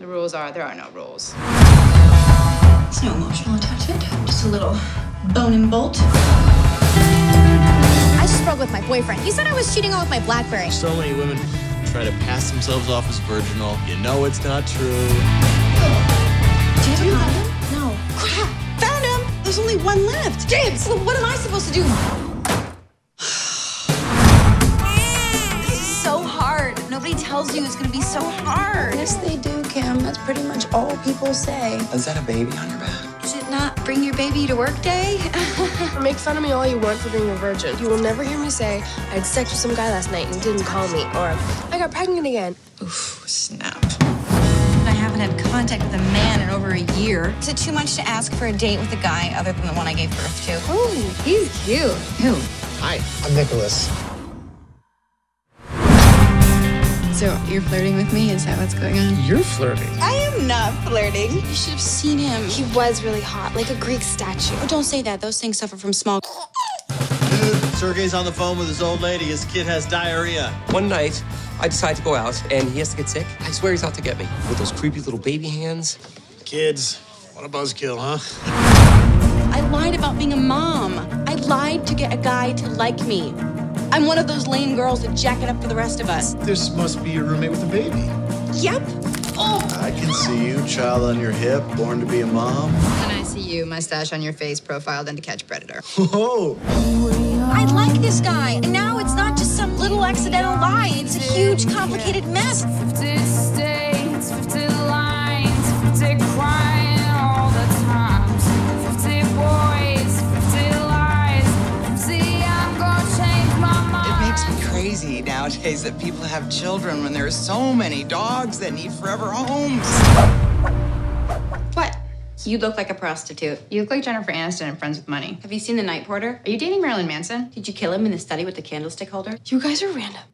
The rules are there are no rules. It's no emotional attachment, just a little bone and bolt. I just broke with my boyfriend. He said I was cheating on with my Blackberry. So many women try to pass themselves off as virginal. You know it's not true. Do you have him? No. Crap! Found him! There's only one left. James, well, what am I supposed to do? Tells you it's gonna be so hard. Yes, they do, Kim. That's pretty much all people say. Is that a baby on your back? Is it not bring your baby to work day? Make fun of me all you want for being a virgin. You will never hear me say, I had sex with some guy last night and he didn't call me, or I got pregnant again. Oof, snap. I haven't had contact with a man in over a year. Is it too much to ask for a date with a guy other than the one I gave birth to? Oh, he's cute. Who? Hi, I'm Nicholas. So you're flirting with me? Is that what's going on? You're flirting. I am not flirting. You should have seen him. He was really hot, like a Greek statue. Oh, don't say that. Those things suffer from small. Dude, Sergey's on the phone with his old lady. His kid has diarrhea. One night, I decide to go out, and he has to get sick. I swear he's out to get me. With those creepy little baby hands. Kids, what a buzzkill, huh? I lied about being a mom. I lied to get a guy to like me. I'm one of those lame girls that jack it up for the rest of us. This must be your roommate with a baby. Yep. Oh. I can see you, child on your hip, born to be a mom. And I see you, mustache on your face, profiled and to catch predator. Whoa! I like this guy, and now it's not just some little accidental lie. It's a huge, complicated mess. Nowadays that people have children when there are so many dogs that need forever homes. What? You look like a prostitute. You look like Jennifer Aniston and Friends with Money. Have you seen the night porter? Are you dating Marilyn Manson? Did you kill him in the study with the candlestick holder? You guys are random.